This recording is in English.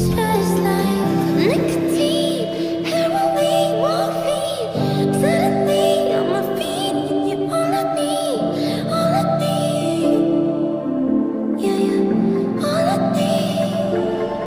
Say